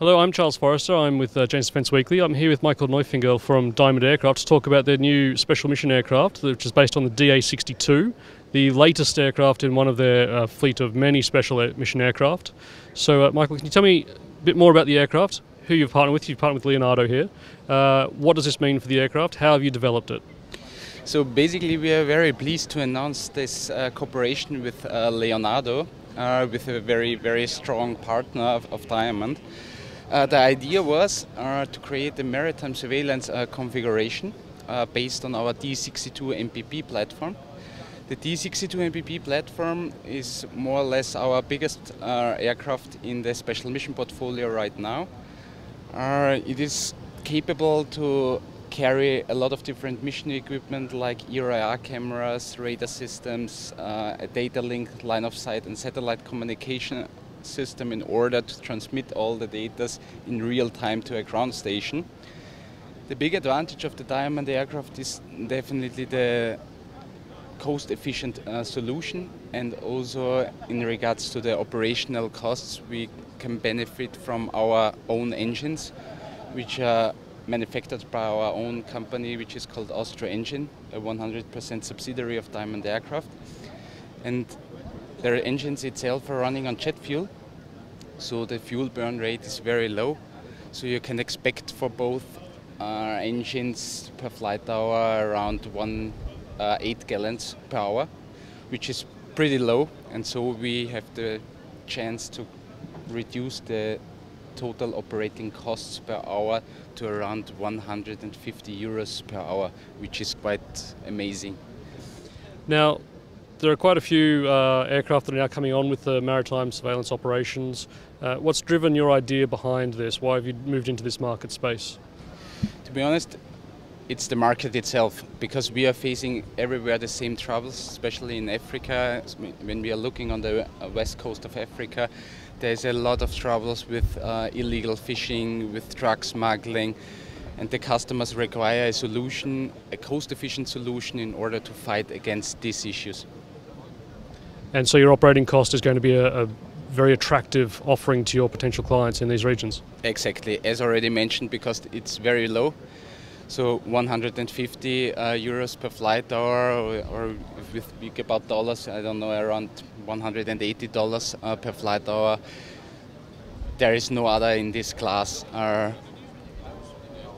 Hello, I'm Charles Forrester. I'm with uh, Jane's Defence Weekly. I'm here with Michael Neufingerl from Diamond Aircraft to talk about their new special mission aircraft, which is based on the DA62, the latest aircraft in one of their uh, fleet of many special mission aircraft. So, uh, Michael, can you tell me a bit more about the aircraft? Who you've partnered with? You've partnered with Leonardo here. Uh, what does this mean for the aircraft? How have you developed it? So basically, we are very pleased to announce this uh, cooperation with uh, Leonardo, with a very, very strong partner of, of Diamond. Uh, the idea was uh, to create a maritime surveillance uh, configuration uh, based on our DA62 MPP platform. The DA62 MPP platform is more or less our biggest uh, aircraft in the special mission portfolio right now. Uh, it is capable to carry a lot of different mission equipment like EIR cameras, radar systems, a data link, line of sight and satellite communication system in order to transmit all the data in real time to a ground station. The big advantage of the Diamond aircraft is definitely the cost efficient uh, solution and also in regards to the operational costs we can benefit from our own engines which are manufactured by our own company which is called Austro Engine, a 100% subsidiary of Diamond Aircraft. And their engines itself are running on jet fuel, so the fuel burn rate is very low. So you can expect for both uh, engines per flight hour around one uh, eight gallons per hour, which is pretty low. And so we have the chance to reduce the total operating costs per hour to around 150 euros per hour, which is quite amazing. Now, there are quite a few uh, aircraft that are now coming on with the maritime surveillance operations. Uh, what's driven your idea behind this? Why have you moved into this market space? To be honest, it's the market itself because we are facing everywhere the same troubles, especially in Africa. When we are looking on the uh, west coast of Africa, there's a lot of troubles with uh, illegal fishing, with drug smuggling and the customers require a solution, a cost-efficient solution in order to fight against these issues. And so your operating cost is going to be a, a very attractive offering to your potential clients in these regions. Exactly, as already mentioned, because it's very low. So 150 uh, euros per flight hour, or, if we speak about dollars, I don't know, around 180 dollars uh, per flight hour. There is no other in this class uh,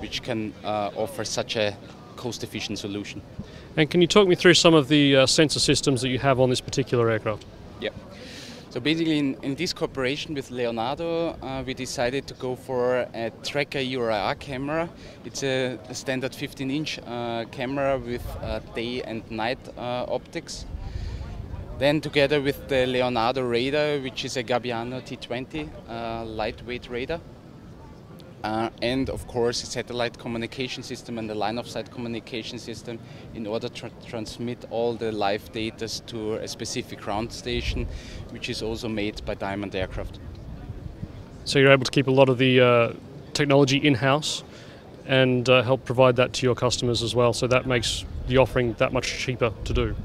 which can uh, offer such a cost-efficient solution. And can you talk me through some of the uh, sensor systems that you have on this particular aircraft? Yeah. So basically, in, in this cooperation with Leonardo, uh, we decided to go for a Tracker EIR camera. It's a, a standard 15-inch uh, camera with uh, day and night uh, optics. Then together with the Leonardo radar, which is a Gabbiano T20 uh, lightweight radar, uh, and of course a satellite communication system and the line of sight communication system in order to transmit all the live data to a specific ground station which is also made by Diamond Aircraft. So you're able to keep a lot of the uh, technology in-house and uh, help provide that to your customers as well so that makes the offering that much cheaper to do.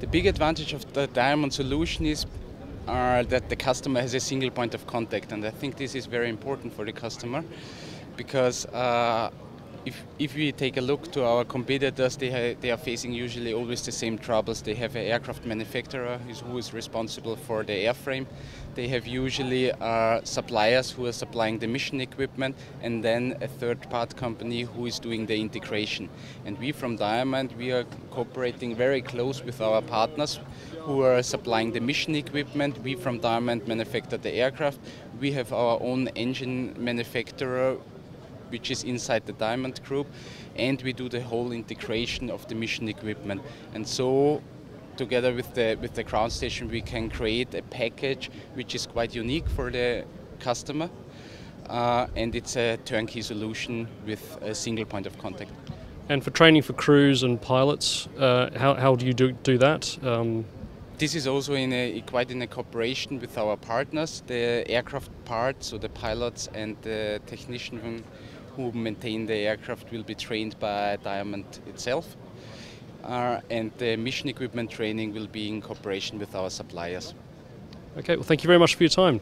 The big advantage of the Diamond solution is are that the customer has a single point of contact, and I think this is very important for the customer because uh, if, if we take a look to our competitors, they, they are facing usually always the same troubles. They have an aircraft manufacturer who is responsible for the airframe. They have usually uh, suppliers who are supplying the mission equipment, and then a third-part company who is doing the integration. And we from Diamond, we are cooperating very close with our partners who are supplying the mission equipment. We from Diamond manufacture the aircraft. We have our own engine manufacturer which is inside the Diamond Group, and we do the whole integration of the mission equipment. And so together with the with the ground station we can create a package which is quite unique for the customer uh, and it's a turnkey solution with a single point of contact. And for training for crews and pilots, uh, how, how do you do, do that? Um, this is also in a, quite in a cooperation with our partners, the aircraft parts, so the pilots and the technician who maintain the aircraft will be trained by Diamond itself. Uh, and the mission equipment training will be in cooperation with our suppliers. Okay, well, thank you very much for your time.